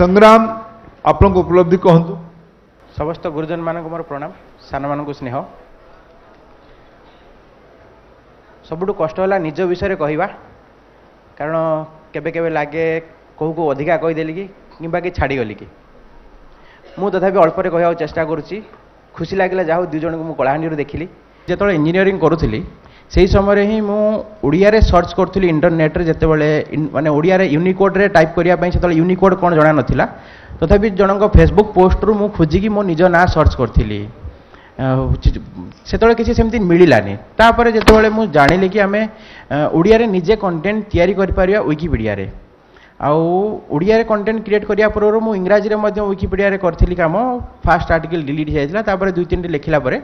ସଂଗ୍ରାମ ଆପଣଙ୍କ ଉପଲବ୍ଧି କୁହନ୍ତୁ ସମସ୍ତ ଗୁରୁଜନମାନଙ୍କୁ ମୋର ପ୍ରଣାମ ସାନମାନଙ୍କୁ ସ୍ନେହ ସବୁଠୁ କଷ୍ଟ ହେଲା ନିଜ ବିଷୟରେ କହିବା କାରଣ କେବେ କେବେ ଲାଗେ କେଉଁ କେଉଁ ଅଧିକା କହିଦେଲି କି କିମ୍ବା କି ଛାଡ଼ିଗଲି କି ମୁଁ ତଥାପି ଅଳ୍ପରେ କହିବାକୁ ଚେଷ୍ଟା କରୁଛି ଖୁସି ଲାଗିଲା ଯାହା ହଉ ଦୁଇ ଜଣଙ୍କୁ ମୁଁ କଳାହାଣ୍ଡିରୁ ଦେଖିଲି ଯେତେବେଳେ ଇଞ୍ଜିନିୟରିଂ କରୁଥିଲି সেই সময় রেহি মু ওড়িয়া রে সার্চ করথিলি ইন্টারনেট রে জেতে বলে মানে ওড়িয়া রে ইউনিকোড রে টাইপ করিয়া পৈ সেটা ইউনিকোড কোন জানা নথিলা তথাপি জনক ফেসবুক পোস্ট র মু খুঁজিকি মো নিজা নাম সার্চ করথিলি সেটালে কিছি সেমদিন মিলিলা নে তা পরে জেতে বলে মু জানিলে কি আমি ওড়িয়া রে নিজা কনটেন্ট তৈয়ারি করি পারিয়া উইকিপিডিয়া রে আউ ওড়িয়া রে কনটেন্ট ক্রিয়েট করিয়া পর মু ইংৰাজি রে মাধ্যম উইকিপিডিয়া রে করথিলি কাম ফাস্ট আর্টিকেল ডিলিট হৈ যায়লা তা পরে দুই তিনটি লিখিলা পরে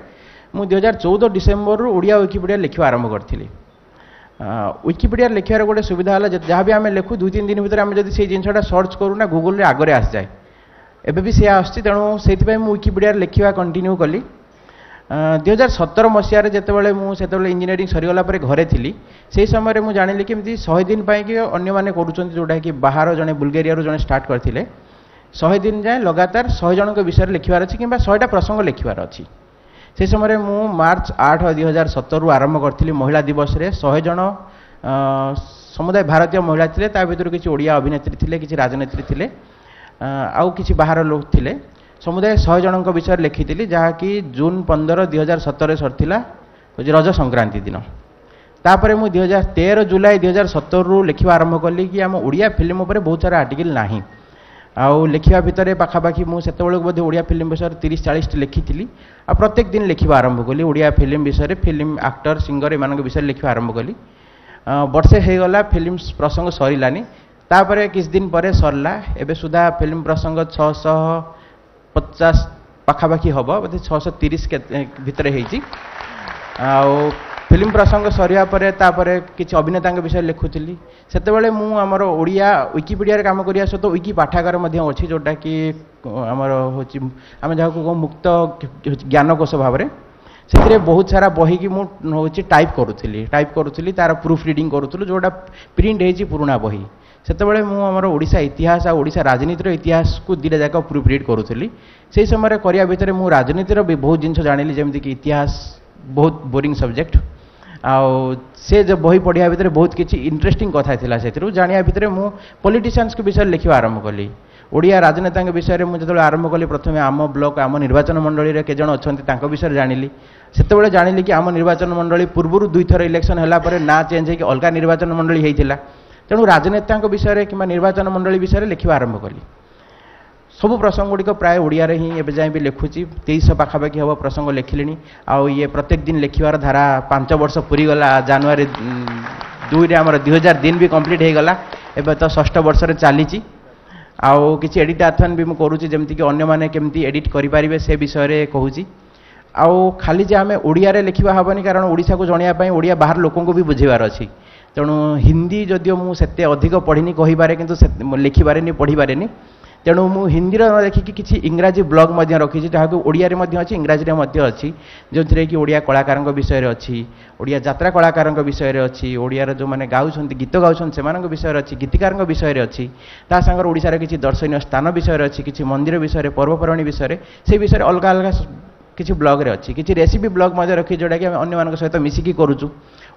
ମୁଁ ଦୁଇହଜାର ଚଉଦ ଡିସେମ୍ବରରୁ ଓଡ଼ିଆ ୱିକିପିଡ଼ିଆ ଲେଖିବା ଆରମ୍ଭ କରିଥିଲି ୱିକିପିଡ଼ିଆରେ ଲେଖିବାର ଗୋଟେ ସୁବିଧା ହେଲା ଯାହା ବି ଆମେ ଲେଖୁ ଦୁଇ ତିନି ଦିନ ଭିତରେ ଆମେ ଯଦି ସେଇ ଜିନିଷଟା ସର୍ଚ୍ଚ କରୁ ନା ଗୁଗୁଲରେ ଆଗରେ ଆସିଯାଏ ଏବେ ବି ସେୟା ଆସୁଛି ତେଣୁ ସେଇଥିପାଇଁ ମୁଁ ୱିକିପିଡ଼ିଆରେ ଲେଖିବା କଣ୍ଟିନ୍ୟୁ କଲି ଦୁଇହଜାର ସତର ମସିହାରେ ଯେତେବେଳେ ମୁଁ ସେତେବେଳେ ଇଞ୍ଜିନିୟରିଂ ସରିଗଲା ପରେ ଘରେ ଥିଲି ସେହି ସମୟରେ ମୁଁ ଜାଣିଲି କେମିତି ଶହେ ଦିନ ପାଇଁକି ଅନ୍ୟମାନେ କରୁଛନ୍ତି ଯେଉଁଟାକି ବାହାର ଜଣେ ବୁଲଗେରିଆରୁ ଜଣେ ଷ୍ଟାର୍ଟ କରିଥିଲେ ଶହେ ଦିନ ଯାଏଁ ଲଗାତାର ଶହେ ଜଣଙ୍କ ବିଷୟରେ ଲେଖିବାର ଅଛି କିମ୍ବା ଶହେଟା ପ୍ରସଙ୍ଗ ଲେଖିବାର ଅଛି সেই সময় রে ম মার্চ 8 2017 রু আরম্ভ করতিলি মহিলা দিবস রে 100 জন समुदाय ভারতীয় মহিলা থিলে তা ভিতর কিছু ওড়িয়া অভিনেত্রী থিলে কিছু রাজনীতিবিদ থিলে আউ কিছু বাহার লোগ থিলে समुदाय 100 জনক বিষয়ে লিখি দিলি যাহা কি জুন 15 2017 রে সর থিলা যে রাজা সংক্রান্তি দিন তা পরে ম 2013 জুলাই 2017 রু লিখি আরম্ভ করি কি আম ওড়িয়া ফিল্ম উপরে বহুত সারা আর্টিকেল নাহি आउँदा भित्र पाखापातेबु ओडिया फिल्म विषयमा तिरि चालिस लेखिति आ प्रत्येक दिन लेख्दा आरम्भ ओडिया फिल्म विषयमा फिल्म एक्टर सिंगर ए विषय लेख्दा आरम्भ कलि वर्षे हैगला किस दिन सरानदिन सरला सुधा फिल्म प्रसङ्ग छ पचास 630 के भितरे है आ फिल्म प्रसंग सरियापर कि अभिनेता विषय लिखुली से मुझे ओडिया विकिपीडिया काम करवा सहित विकि पाठागार अच्छी जोटा कि आमर हूँ आम जहाँ को मुक्त ज्ञानकोश भाव से बहुत सारा बही की मुझे टाइप करुँली टाइप करुँली तार प्रूफ रिडिंग करूँ जो प्रिंट हो पुणा बही से मुझे ओडा इतिहास आशा राजनीतिर इतिहास को दुटा जाक प्रूफ रिड करुँली से समय करने भितर मुझे राजनीतिर भी बहुत जिनस जानी जमीक इतिहास बहुत बोरींग सब्जेक्ट ଆଉ ସେ ଯେଉଁ ବହି ପଢ଼ିବା ଭିତରେ ବହୁତ କିଛି ଇଣ୍ଟରେଷ୍ଟିଂ କଥା ଥିଲା ସେଥିରୁ ଜାଣିବା ଭିତରେ ମୁଁ ପଲିଟିସିଆନ୍ସଙ୍କ ବିଷୟରେ ଲେଖିବା ଆରମ୍ଭ କଲି ଓଡ଼ିଆ ରାଜନେତାଙ୍କ ବିଷୟରେ ମୁଁ ଯେତେବେଳେ ଆରମ୍ଭ କଲି ପ୍ରଥମେ ଆମ ବ୍ଲକ ଆମ ନିର୍ବାଚନ ମଣ୍ଡଳୀରେ କେଜଣ ଅଛନ୍ତି ତାଙ୍କ ବିଷୟରେ ଜାଣିଲି ସେତେବେଳେ ଜାଣିଲି କି ଆମ ନିର୍ବାଚନ ମଣ୍ଡଳୀ ପୂର୍ବରୁ ଦୁଇଥର ଇଲେକ୍ସନ୍ ହେଲା ପରେ ନାଁ ଚେଞ୍ଜ ହୋଇକି ଅଲଗା ନିର୍ବାଚନ ମଣ୍ଡଳୀ ହୋଇଥିଲା ତେଣୁ ରାଜନେତାଙ୍କ ବିଷୟରେ କିମ୍ବା ନିର୍ବାଚନ ମଣ୍ଡଳୀ ବିଷୟରେ ଲେଖିବା ଆରମ୍ଭ କଲି ସବୁ ପ୍ରସଙ୍ଗ ଗୁଡ଼ିକ ପ୍ରାୟ ଓଡ଼ିଆରେ ହିଁ ଏବେ ଯାଏଁ ବି ଲେଖୁଛି ତେଇଶହ ପାଖାପାଖି ହେବ ପ୍ରସଙ୍ଗ ଲେଖିଲିଣି ଆଉ ଇଏ ପ୍ରତ୍ୟେକ ଦିନ ଲେଖିବାର ଧାରା ପାଞ୍ଚ ବର୍ଷ ପୁରିଗଲା ଜାନୁଆରୀ ଦୁଇରେ ଆମର ଦୁଇ ହଜାର ଦିନ ବି କମ୍ପ୍ଲିଟ୍ ହୋଇଗଲା ଏବେ ତ ଷଷ୍ଠ ବର୍ଷରେ ଚାଲିଛି ଆଉ କିଛି ଏଡ଼ିଟ୍ ଆଥୱାନ ବି ମୁଁ କରୁଛି ଯେମିତିକି ଅନ୍ୟମାନେ କେମିତି ଏଡ଼ିଟ୍ କରିପାରିବେ ସେ ବିଷୟରେ କହୁଛି ଆଉ ଖାଲି ଯେ ଆମେ ଓଡ଼ିଆରେ ଲେଖିବା ହେବନି କାରଣ ଓଡ଼ିଶାକୁ ଜଣାଇବା ପାଇଁ ଓଡ଼ିଆ ବାହାର ଲୋକଙ୍କୁ ବି ବୁଝିବାର ଅଛି ତେଣୁ ହିନ୍ଦୀ ଯଦିଓ ମୁଁ ସେତେ ଅଧିକ ପଢ଼ିନି କହିପାରେ କିନ୍ତୁ ଲେଖିପାରେନି ପଢ଼ିପାରେନି ତେଣୁ ମୁଁ ହିନ୍ଦୀର ନ ଦେଖିକି କିଛି ଇଂରାଜୀ ବ୍ଲଗ୍ ମଧ୍ୟ ରଖିଛି ଯାହାକୁ ଓଡ଼ିଆରେ ମଧ୍ୟ ଅଛି ଇଂରାଜୀରେ ମଧ୍ୟ ଅଛି ଯେଉଁଥିରେ କି ଓଡ଼ିଆ କଳାକାରଙ୍କ ବିଷୟରେ ଅଛି ଓଡ଼ିଆ ଯାତ୍ରା କଳାକାରଙ୍କ ବିଷୟରେ ଅଛି ଓଡ଼ିଆର ଯେଉଁମାନେ ଗାଉଛନ୍ତି ଗୀତ ଗାଉଛନ୍ତି ସେମାନଙ୍କ ବିଷୟରେ ଅଛି ଗୀତିକାରଙ୍କ ବିଷୟରେ ଅଛି ତା ସାଙ୍ଗରେ ଓଡ଼ିଶାର କିଛି ଦର୍ଶନୀୟ ସ୍ଥାନ ବିଷୟରେ ଅଛି କିଛି ମନ୍ଦିର ବିଷୟରେ ପର୍ବପର୍ବାଣୀ ବିଷୟରେ ସେ ବିଷୟରେ ଅଲଗା ଅଲଗା କିଛି ବ୍ଲଗ୍ରେ ଅଛି କିଛି ରେସିପି ବ୍ଲଗ୍ ମଧ୍ୟ ରଖିଛି ଯେଉଁଟାକି ଆମେ ଅନ୍ୟମାନଙ୍କ ସହିତ ମିଶିକି କରୁଛୁ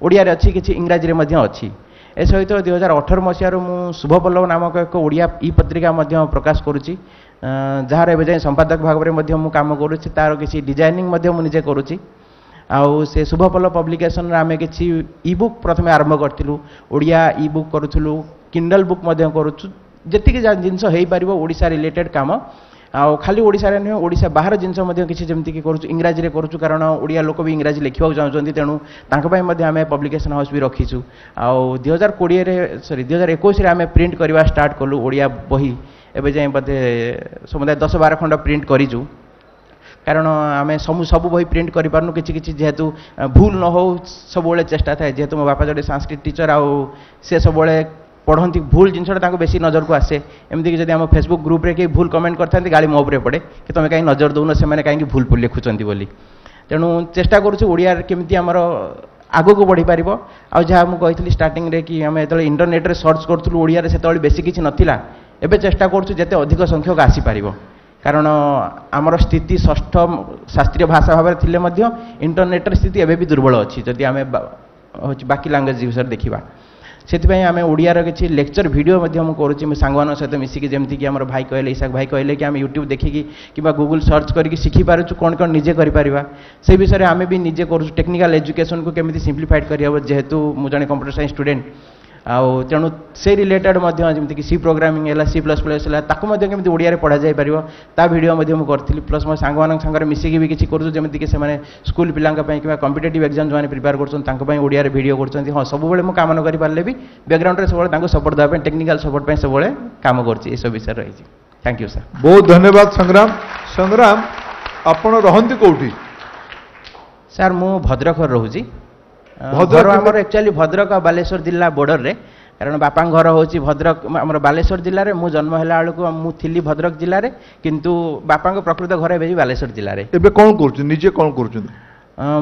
ଓଡ଼ିଆରେ ଅଛି କିଛି ଇଂରାଜୀରେ ମଧ୍ୟ ଅଛି ଏ ସହିତ ଦୁଇ ହଜାର ଅଠର ମସିହାରୁ ମୁଁ ଶୁଭପଲ୍ଲବ ନାମକ ଏକ ଓଡ଼ିଆ ଇ ପତ୍ରିକା ମଧ୍ୟ ପ୍ରକାଶ କରୁଛି ଯାହାର ଏବେ ଯାଏଁ ସମ୍ପାଦକ ଭାବରେ ମଧ୍ୟ ମୁଁ କାମ କରୁଛି ତା'ର କିଛି ଡିଜାଇନିଂ ମଧ୍ୟ ମୁଁ ନିଜେ କରୁଛି ଆଉ ସେ ଶୁଭପଲ୍ଲବ ପବ୍ଲିକେସନ୍ରେ ଆମେ କିଛି ଇ ବୁକ୍ ପ୍ରଥମେ ଆରମ୍ଭ କରିଥିଲୁ ଓଡ଼ିଆ ଇ ବୁକ୍ କରୁଥିଲୁ କିଣ୍ଡଲ୍ ବୁକ୍ ମଧ୍ୟ କରୁଛୁ ଯେତିକି ଜିନିଷ ହେଇପାରିବ ଓଡ଼ିଶା ରିଲେଟେଡ଼୍ କାମ ଆଉ ଖାଲି ଓଡ଼ିଶାରେ ନୁହେଁ ଓଡ଼ିଶା ବାହାର ଜିନିଷ ମଧ୍ୟ କିଛି ଯେମିତିକି କରୁଛୁ ଇଂରାଜୀରେ କରୁଛୁ କାରଣ ଓଡ଼ିଆ ଲୋକ ବି ଇଂରାଜୀ ଲେଖିବାକୁ ଚାହୁଁଛନ୍ତି ତେଣୁ ତାଙ୍କ ପାଇଁ ମଧ୍ୟ ଆମେ ପବ୍ଲିକେସନ୍ ହାଉସ୍ ବି ରଖିଛୁ ଆଉ ଦୁଇ ହଜାର କୋଡ଼ିଏରେ ସରି ଦୁଇ ହଜାର ଏକୋଇଶରେ ଆମେ ପ୍ରିଣ୍ଟ କରିବା ଷ୍ଟାର୍ଟ କଲୁ ଓଡ଼ିଆ ବହି ଏବେ ଯାଏଁ ବୋଧେ ସମୁଦାୟ ଦଶ ବାର ଖଣ୍ଡ ପ୍ରିଣ୍ଟ କରିଛୁ କାରଣ ଆମେ ସବୁ ସବୁ ବହି ପ୍ରିଣ୍ଟ କରିପାରୁନୁ କିଛି କିଛି ଯେହେତୁ ଭୁଲ ନ ହେଉ ସବୁବେଳେ ଚେଷ୍ଟା ଥାଏ ଯେହେତୁ ମୋ ବାପା ଜଣେ ସାଂସ୍କ୍ରିଟ ଟିଚର ଆଉ ସେ ସବୁବେଳେ ପଢ଼ନ୍ତି ଭୁଲ ଜିନିଷଟା ତାଙ୍କୁ ବେଶୀ ନଜରକୁ ଆସେ ଏମିତିକି ଯଦି ଆମ ଫେସବୁକ୍ ଗ୍ରୁପ୍ରେ କେହି ଭୁଲ କମେଣ୍ଟ କରିଥାନ୍ତି ଗାଳି ମୋ ଉପରେ ପଡ଼େ କି ତୁମେ କାହିଁକି ନଜର ଦେଉନ ସେମାନେ କାହିଁକି ଭୁଲ ଭୁଲ ଲେଖୁଛନ୍ତି ବୋଲି ତେଣୁ ଚେଷ୍ଟା କରୁଛୁ ଓଡ଼ିଆରେ କେମିତି ଆମର ଆଗକୁ ବଢ଼ିପାରିବ ଆଉ ଯାହା ମୁଁ କହିଥିଲି ଷ୍ଟାର୍ଟିଂରେ କି ଆମେ ଯେତେବେଳେ ଇଣ୍ଟରନେଟ୍ରେ ସର୍ଚ୍ଚ କରୁଥିଲୁ ଓଡ଼ିଆରେ ସେତେବେଳେ ବେଶୀ କିଛି ନଥିଲା ଏବେ ଚେଷ୍ଟା କରୁଛୁ ଯେତେ ଅଧିକ ସଂଖ୍ୟକ ଆସିପାରିବ କାରଣ ଆମର ସ୍ଥିତି ଷଷ୍ଠ ଶାସ୍ତ୍ରୀୟ ଭାଷା ଭାବରେ ଥିଲେ ମଧ୍ୟ ଇଣ୍ଟରନେଟ୍ର ସ୍ଥିତି ଏବେ ବି ଦୁର୍ବଳ ଅଛି ଯଦି ଆମେ ହେଉଛି ବାକି ଲାଙ୍ଗୁଏଜ୍ ବିଷୟରେ ଦେଖିବା ସେଥିପାଇଁ ଆମେ ଓଡ଼ିଆର କିଛି ଲେକ୍ଚର୍ ଭିଡ଼ିଓ ମଧ୍ୟ ମୁଁ କରୁଛି ମୋ ସାଙ୍ଗମାନଙ୍କ ସହିତ ମିଶିକି ଯେମିତିକି ଆମର ଭାଇ କହିଲେ ଇଶାକ ଭାଇ କହିଲେ କି ଆମେ ୟୁଟ୍ୟୁବ୍ ଦେଖିକି କିମ୍ବା ଗୁଗୁଲ୍ ସର୍ଚ୍ଚ କରିକି ଶିଖିପାରୁଛୁ କ'ଣ କ'ଣ ନିଜେ କରିପାରିବା ସେ ବିଷୟରେ ଆମେ ବି ନିଜେ କରୁଛୁ ଟେକ୍ନିକାଲ୍ ଏଜୁକେସନ୍କୁ କେମିତି ସିମ୍ପ୍ଲିଫାଏଡ଼୍ କରିହେବ ଯେହେତୁ ମୁଁ ଜଣେ କମ୍ପ୍ୟୁଟର ସାଇନ୍ସ ଷ୍ଟୁଡ଼େଣ୍ଟ ଆଉ ତେଣୁ ସେ ରିଲେଟେଡ଼୍ ମଧ୍ୟ ଯେମିତିକି ସି ପ୍ରୋଗ୍ରାମିଂ ହେଲା ସି ପ୍ଲସ୍ ପ୍ଲସ୍ ହେଲା ତାକୁ ମଧ୍ୟ କେମିତି ଓଡ଼ିଆରେ ପଢ଼ାଯାଇପାରିବ ତା ଭିଡ଼ିଓ ମଧ୍ୟ ମୁଁ କରିଥିଲି ପ୍ଲସ୍ ମୋ ସାଙ୍ଗମାନଙ୍କ ସାଙ୍ଗରେ ମିଶିକି ବି କିଛି କରୁଛୁ ଯେମିତିକି ସେମାନେ ସ୍କୁଲ୍ ପିଲାଙ୍କ ପାଇଁ କିମ୍ବା କମ୍ପିଟେଟିଭ୍ ଏକ୍ଜାମ୍ ଯେଉଁମାନେ ପ୍ରିପେୟାର୍ କରୁଛନ୍ତି ତାଙ୍କ ପାଇଁ ଓଡ଼ିଆରେ ଭିଡ଼ିଓ କରୁଛନ୍ତି ହଁ ସବୁବେଳେ ମୁଁ କାମ ନ କରିପାରିଲେ ବି ବ୍ୟାକ୍ଗ୍ରାଉଣ୍ଡରେ ସବୁବେଳେ ତାଙ୍କୁ ସପୋର୍ଟ ଦେବା ପାଇଁ ଟେକ୍ନିକାଲ୍ ସପୋର୍ଟ ପାଇଁ ସବୁବେଳେ କାମ କରୁଛି ଏସବୁ ବିଷୟରେ ରହିଛି थैंक यू सर बहुत धन्यवाद संग्राम संग्राम आपण रहती कौटी सार मु भद्रखर रोचे ଘର ଆମର ଆକ୍ଚୁଆଲି ଭଦ୍ରକ ଆଉ ବାଲେଶ୍ୱର ଜିଲ୍ଲା ବର୍ଡରରେ କାରଣ ବାପାଙ୍କ ଘର ହେଉଛି ଭଦ୍ରକ ଆମର ବାଲେଶ୍ୱର ଜିଲ୍ଲାରେ ମୁଁ ଜନ୍ମ ହେଲା ବେଳକୁ ମୁଁ ଥିଲି ଭଦ୍ରକ ଜିଲ୍ଲାରେ କିନ୍ତୁ ବାପାଙ୍କ ପ୍ରକୃତ ଘର ଏବେ ବି ବାଲେଶ୍ୱର ଜିଲ୍ଲାରେ ଏବେ କ'ଣ କରୁଛନ୍ତି ନିଜେ କ'ଣ କରୁଛନ୍ତି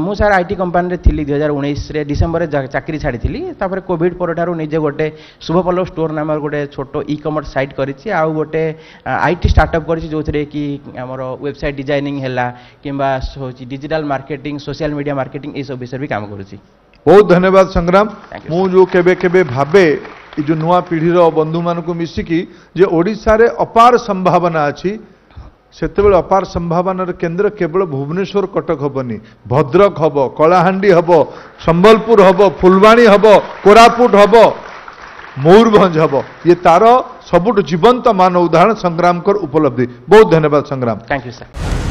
ମୁଁ ସାର୍ ଆଇ ଟି କମ୍ପାନୀରେ ଥିଲି ଦୁଇ ହଜାର ଉଣେଇଶରେ ଡିସେମ୍ବରରେ ଚାକିରି ଛାଡ଼ିଥିଲି ତାପରେ କୋଭିଡ଼ ପରଠାରୁ ନିଜେ ଗୋଟେ ଶୁଭପଲ୍ଲଭ ଷ୍ଟୋର ନାମର ଗୋଟେ ଛୋଟ ଇ କମର୍ସ ସାଇଟ୍ କରିଛି ଆଉ ଗୋଟେ ଆଇ ଟି ଷ୍ଟାର୍ଟଅପ୍ କରିଛି ଯେଉଁଥିରେ କି ଆମର ୱେବସାଇଟ୍ ଡିଜାଇନିଂ ହେଲା କିମ୍ବା ହେଉଛି digital marketing social media marketing ଏସବୁ ବିଷୟରେ ବି କାମ କରୁଛି ବହୁତ ଧନ୍ୟବାଦ ସଂଗ୍ରାମ ମୁଁ ଯେଉଁ କେବେ କେବେ ଭାବେ ଏ ଯେଉଁ ନୂଆ ପିଢ଼ିର ବନ୍ଧୁମାନଙ୍କୁ ମିଶିକି ଯେ ଓଡ଼ିଶାରେ ଅପାର ସମ୍ଭାବନା ଅଛି ସେତେବେଳେ ଅପାର ସମ୍ଭାବନାର କେନ୍ଦ୍ର କେବଳ ଭୁବନେଶ୍ୱର କଟକ ହେବନି ଭଦ୍ରକ ହେବ କଳାହାଣ୍ଡି ହେବ ସମ୍ବଲପୁର ହେବ ଫୁଲବାଣୀ ହେବ କୋରାପୁଟ ହେବ ମୟୂରଭଞ୍ଜ ହେବ ଇଏ ତାର ସବୁଠୁ ଜୀବନ୍ତ ମାନ ଉଦାହରଣ ସଂଗ୍ରାମଙ୍କର ଉପଲବ୍ଧି ବହୁତ ଧନ୍ୟବାଦ ସଂଗ୍ରାମ ଥ୍ୟାଙ୍କ ୟୁ ସାର୍